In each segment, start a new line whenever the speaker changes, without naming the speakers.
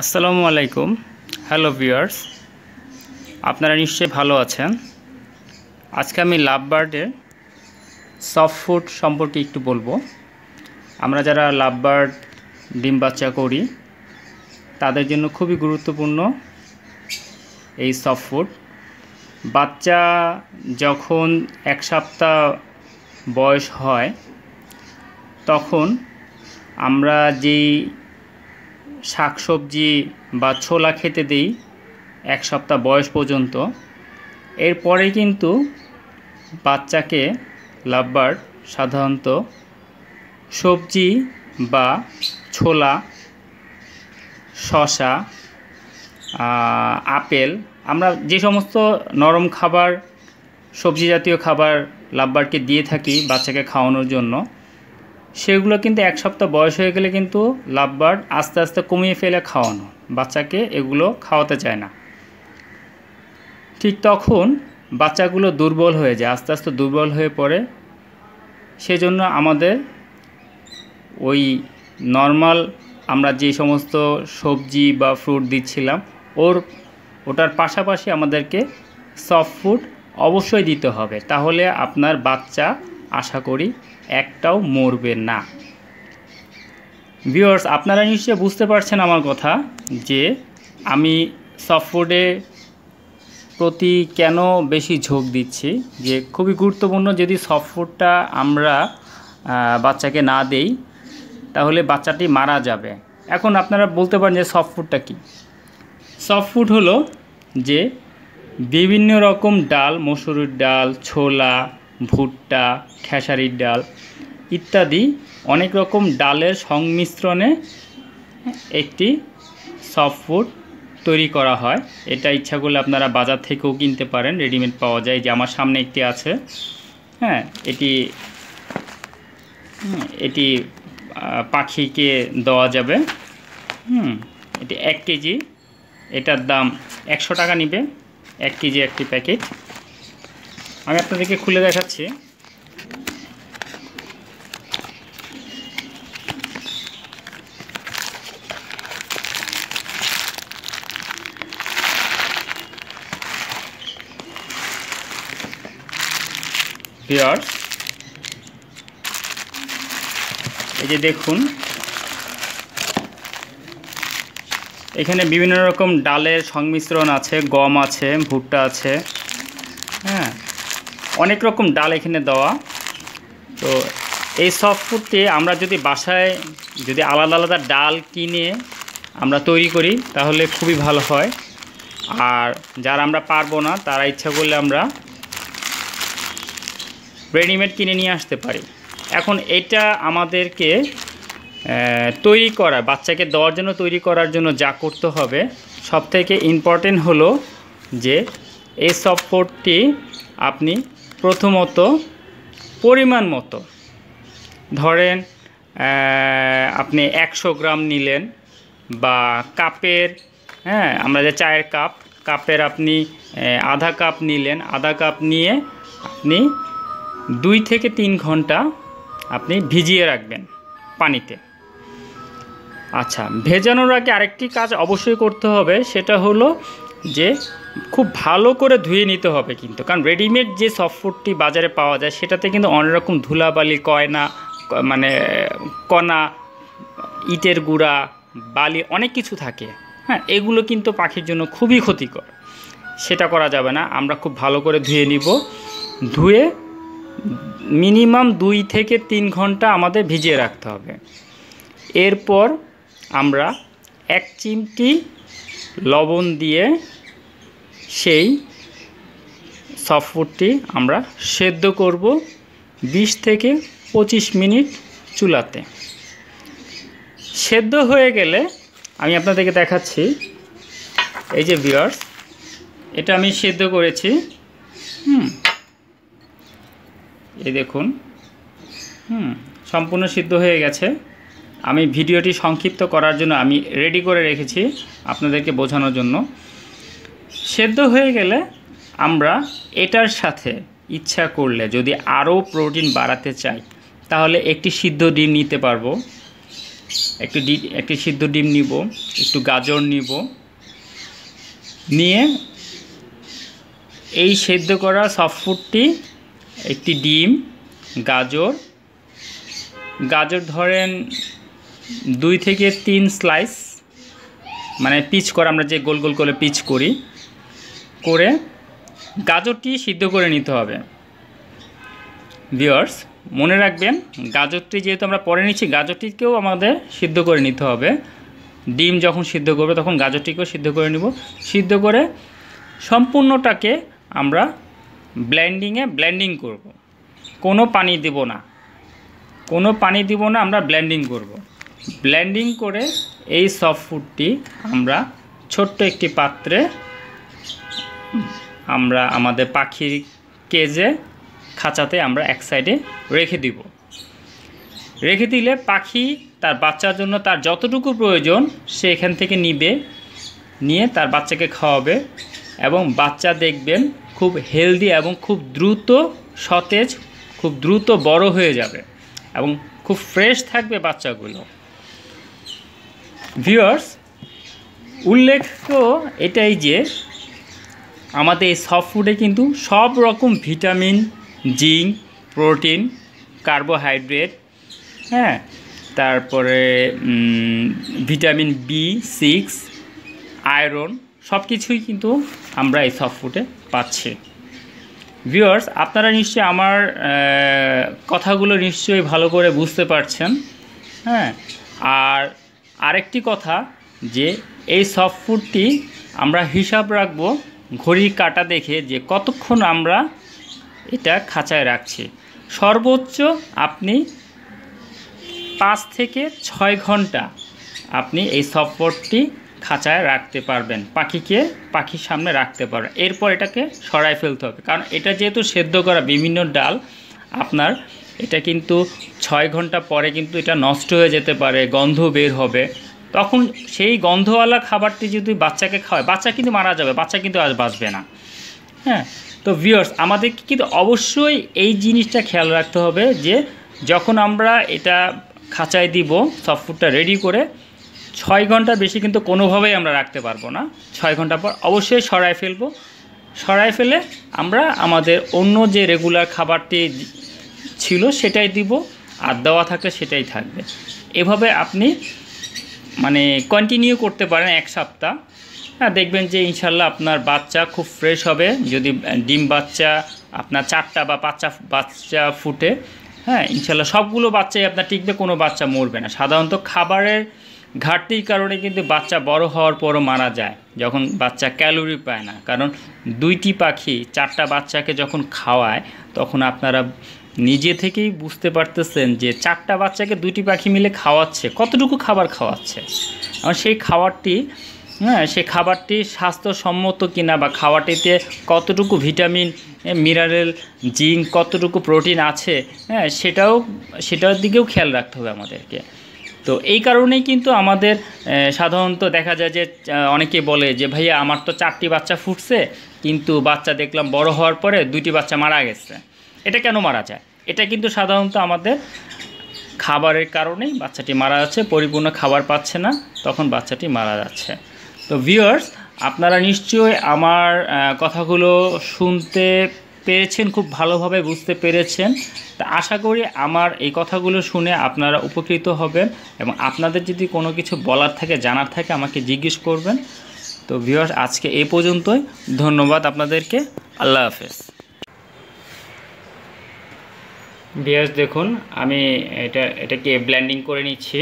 আসসালামু আলাইকুম। Hello viewers আপনারা নিশ্চয়ই ভালো আছেন। আজকে আমি লাভ বার্ডের সফট ফুড সম্পর্কে একটু বলব। আমরা যারা লাভ বার্ড ডিম বাচ্চা করি, তাদের জন্য খুবই গুরুত্বপূর্ণ এই সফট ফুড বাচ্চা যখন এক সপ্তাহ বয়স হয়, তখন আমরা যেই শাকসবজি বা ছোলা খেতে দিই এক সপ্তাহ বয়স পর্যন্ত। এরপরে কিন্তু বাচ্চাকে লাভবার্ড সাধারণত সবজি বা ছোলা শশা আপেল আমরা যে সমস্ত নরম খাবার, সবজি জাতীয় খাবার লাভবার্ডকে দিয়ে থাকি বাচ্চাকে খাওয়ানোর জন্য। সেগুলো কিন্তু এক সপ্তাহ বয়স হয়ে গেলে কিন্তু লাভবার্ড আস্তে আস্তে কমিয়ে ফেলে খাওয়ানো। বাচ্চাকে এগুলো খাওয়াতে চায় না। ঠিক তখন বাচ্চাগুলো দুর্বল হয়ে যায়, আস্তে আস্তে দুর্বল হয়ে পড়ে। সেজন্য আমাদের ওই নর্মাল আমরা যে সমস্ত সবজি বা ফ্রুট দিচ্ছিলাম, ওর, ওটার পাশাপাশি আমাদেরকে সফট ফুড অবশ্যই দিতে হবে। তাহলে আপনার বাচ্চা আশা করি একটাও মরবে না। ভিউয়ার্স আপনারা নিশ্চয়ই বুঝতে পারছেন আমার কথা যে আমি সফটফুডে প্রতি কেন বেশি ঝোঁক দিচ্ছি? যে খুবই গুরুত্বপূর্ণ যদি সফটফুডটা আমরা বাচ্চাকে না দেই, তাহলে বাচ্চাটি মারা যাবে। এখন আপনারা বলতে পারেন যে সফটফুডটা কী? সফটফুড হলো যে বিভিন্ন রকম ডাল, মসুরির ডাল, ছোলা ভুট্টা, খেসারির ডাল ইত্যাদি অনেক রকম ডালের সংমিশ্রণে একটি সফট ফুড তৈরি করা হয়। এটা ইচ্ছা করলে আপনারা বাজার থেকেও কিনতে পারেন রেডিমেড পাওয়া যায়। যে আমার সামনে একটি আছে হ্যাঁ এটি এটি পাখিকে দেওয়া যাবে। হুম, এটি এক কেজি, এটার দাম একশো টাকা নিবে। এক কেজি একটি প্যাকেট। আমি আপনাদেরকে খুলে দেখাচ্ছি। এই যে দেখুন, এখানে বিভিন্ন রকম ডালের সংমিশ্রণ আছে, গম আছে, ভুট্টা আছে। অনেক রকম ডাল এখানে দেওয়া। তো এই সফট ফুডটি আমরা যদি বাসায় যদি আলাদা আলাদা ডাল কিনে আমরা তৈরি করি, তাহলে খুবই ভালো হয়। আর যারা আমরা পারব না, তারা ইচ্ছা করলে আমরা রেডিমেড কিনে নিয়ে আসতে পারি। এখন এটা আমাদেরকে তৈরি করা, বাচ্চাকে দেওয়ার জন্য, তৈরি করার জন্য যা করতে হবে সব থেকে ইম্পর্টেন্ট হলো যে এই সফটটি আপনি প্রথমত পরিমাণ মতো। ধরেন আপনি একশো গ্রাম নিলেন বা কাপের হ্যাঁ আমরা যে চায়ের কাপ, কাপের আপনি আধা কাপ নিলেন, আধা কাপ নিয়ে আপনি দুই থেকে তিন ঘণ্টা আপনি ভিজিয়ে রাখবেন পানিতে। আচ্ছা ভেজানোর আগে আরেকটি কাজ অবশ্যই করতে হবে, সেটা হলো যে খুব ভালো করে ধুয়ে নিতে হবে কিন্তু। কারণ রেডিমেড যে সফটফুডটি বাজারে পাওয়া যায়, সেটাতে কিন্তু অনেক রকম ধুলাবালি, কয়না মানে কণা, ইটের গুঁড়া, বালি অনেক কিছু থাকে। হ্যাঁ এগুলো কিন্তু পাখির জন্য খুবই ক্ষতিকর। সেটা করা যাবে না, আমরা খুব ভালো করে ধুয়ে নিব। ধুয়ে মিনিমাম দুই থেকে তিন ঘণ্টা আমাদের ভিজিয়ে রাখতে হবে। এরপর আমরা এক চিমটি লবণ দিয়ে সেই সফটফুডটি আমরা সেদ্ধ করব বিশ থেকে পঁচিশ মিনিট চুলাতে। সেদ্ধ হয়ে গেলে আমি আপনাদেরকে দেখাচ্ছি, এই যে বিয়ার্স এটা আমি সেদ্ধ করেছি, হুম, এই দেখুন, হুম, সম্পূর্ণ সিদ্ধ হয়ে গেছে। আমি ভিডিওটি সংক্ষিপ্ত করার জন্য আমি রেডি করে রেখেছি আপনাদেরকে বোঝানোর জন্য। সেদ্ধ হয়ে গেলে আমরা এটার সাথে ইচ্ছা করলে যদি আরও প্রোটিন বাড়াতে চাই, তাহলে একটি সিদ্ধ ডিম নিতে পারব। একটি ডি একটি সিদ্ধ ডিম নিব, একটু গাজর নিব। নিয়ে এই সেদ্ধ করা সফটফুডটি একটি ডিম, গাজর। গাজর ধরেন দুই থেকে তিন স্লাইস মানে পিচ করা আমরা যে গোল গোল করে পিচ করি করে গাজরটি সিদ্ধ করে নিতে হবে ভিওর্স মনে রাখবেন, গাজরটি যেহেতু আমরা পরে নিচ্ছি, গাজরটিকেও আমাদের সিদ্ধ করে নিতে হবে ডিম যখন সিদ্ধ করবে, তখন গাজরটিকেও সিদ্ধ করে নিব সিদ্ধ করে সম্পূর্ণটাকে আমরা ব্লেন্ডিংয়ে ব্লেন্ডিং করব। কোনো পানি দেব না কোনো পানি দিব না, আমরা ব্লেন্ডিং করব। ব্লেন্ডিং করে এই সফট ফুডটি আমরা ছোট্ট একটি পাত্রে আমরা আমাদের পাখির কেজে খাঁচাতে আমরা এক সাইডে রেখে দিব। রেখে দিলে পাখি তার বাচ্চার জন্য তার যতটুকু প্রয়োজন সে এখান থেকে নিবে, নিয়ে তার বাচ্চাকে খাওয়াবে এবং বাচ্চা দেখবেন খুব হেলদি এবং খুব দ্রুত সতেজ, খুব দ্রুত বড় হয়ে যাবে এবং খুব ফ্রেশ থাকবে বাচ্চাগুলো। ভিউয়ার্স উল্লেখ্য এটাই যে আমাদের এই সফট ফুডে কিন্তু সব রকম ভিটামিন জিঙ্ক প্রোটিন কার্বোহাইড্রেট হ্যাঁ? তারপরে ভিটামিন বি সিক্স আয়রন সব কিছুই কিন্তু আমরা এই সফট ফুডে পাচ্ছি। ভিউয়ার্স আপনারা নিশ্চয়ই আমার কথাগুলো নিশ্চয়ই ভালো করে বুঝতে পারছেন হ্যাঁ? আর আরেকটি কথা যে এই সফট ফুডটি আমরা হিসাব রাখব ঘড়ির কাটা দেখে যে কতক্ষণ আমরা এটা খাঁচায় রাখছি। সর্বোচ্চ আপনি পাঁচ থেকে ছয় ঘণ্টা আপনি এই সফটওয়্যারটি খাঁচায় রাখতে পারবেন, পাখিকে পাখির সামনে রাখতে পারবেন। এরপর এটাকে সরাই ফেলতে হবে, কারণ এটা যেহেতু সেদ্ধ করা বিভিন্ন ডাল, আপনার এটা কিন্তু ছয় ঘণ্টা পরে কিন্তু এটা নষ্ট হয়ে যেতে পারে, গন্ধ বের হবে। তখন সেই গন্ধওয়ালা খাবারটি যদি বাচ্চাকে খাওয়ায়, বাচ্চা কিন্তু মারা যাবে, বাচ্চা কিন্তু আজ বাঁচবে না। হ্যাঁ? তো ভিওর্স আমাদেরকে কিন্তু অবশ্যই এই জিনিসটা খেয়াল রাখতে হবে যে, যখন আমরা এটা খাঁচায় দিব সফটফুডটা রেডি করে, ছয় ঘণ্টা বেশি কিন্তু কোনোভাবেই আমরা রাখতে পারব না। ছয় ঘণ্টা পর অবশ্যই সরাই ফেলব। সরাই ফেলে আমরা আমাদের অন্য যে রেগুলার খাবারটি ছিল সেটাই দিব, আর দেওয়া থাকলে সেটাই থাকবে। এভাবে আপনি মানে কন্টিনিউ করতে পারেন এক সপ্তাহ। হ্যাঁ দেখবেন যে ইনশাল্লাহ আপনার বাচ্চা খুব ফ্রেশ হবে। যদি ডিম বাচ্চা, আপনার চারটা বা পাঁচটা বাচ্চা ফুটে হ্যাঁ ইনশাল্লাহ সবগুলো বাচ্চাই আপনার টিকবে, কোনো বাচ্চা মরবে না। সাধারণত খাবারের ঘাটতির কারণে কিন্তু বাচ্চা বড় হওয়ার পরও মারা যায়, যখন বাচ্চা ক্যালোরি পায় না। কারণ দুইটি পাখি, চারটা বাচ্চাকে যখন খাওয়ায়, তখন আপনারা নিজে থেকেই বুঝতে পারতেছেন যে চারটা বাচ্চাকে দুটি পাখি মিলে খাওয়াচ্ছে, কতটুকু খাবার খাওয়াচ্ছে? আর সেই খাবারটি হ্যাঁ সেই খাবারটি স্বাস্থ্যসম্মত কিনা বা খাবারটিতে কতটুকু ভিটামিন মিনারেল, জিঙ্ক, কতটুকু প্রোটিন আছে হ্যাঁ সেটাও, সেটার দিকেও খেয়াল রাখতে হবে আমাদেরকে। তো এই কারণেই কিন্তু আমাদের সাধারণত দেখা যায় যে অনেকে বলে যে, ভাইয়া, আমার তো চারটি বাচ্চা ফুটছে, কিন্তু বাচ্চা দেখলাম বড় হওয়ার পরে দুইটি বাচ্চা মারা গেছে। এটা কেন মারা যায়? এটা কিন্তু সাধারণত আমাদের খাবারের কারণেই বাচ্চাটি মারা যাচ্ছে, পরিপূর্ণ খাবার পাচ্ছে না, তখন বাচ্চাটি মারা যাচ্ছে। তো ভিউয়ার্স আপনারা নিশ্চয়ই আমার কথাগুলো শুনতে পেরেছেন, খুব ভালোভাবে বুঝতে পেরেছেন। তা আশা করি আমার এই কথাগুলো শুনে আপনারা উপকৃত হবেন এবং আপনাদের যদি কোনো কিছু বলার থাকে, জানার থাকে, আমাকে জিজ্ঞেস করবেন। তো ভিউয়ার্স আজকে এ পর্যন্তই। ধন্যবাদ আপনাদেরকে। আল্লাহ হাফেজ। ভিউয়ার্স দেখুন, আমি এটা, এটাকে ব্ল্যান্ডিং করে নিচ্ছি।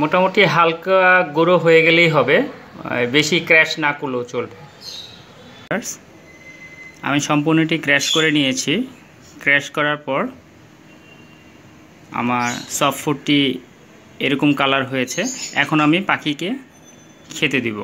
মোটামুটি হালকা গুঁড়ো হয়ে গেলেই হবে। বেশি ক্র্যাশ না করলেও চলবে। আমি সম্পূর্ণটি ক্র্যাশ করে নিয়েছি। ক্র্যাশ করার পর আমার সফট ফুডটি এরকম কালার হয়েছে। এখন আমি পাখিকে খেতে দিব।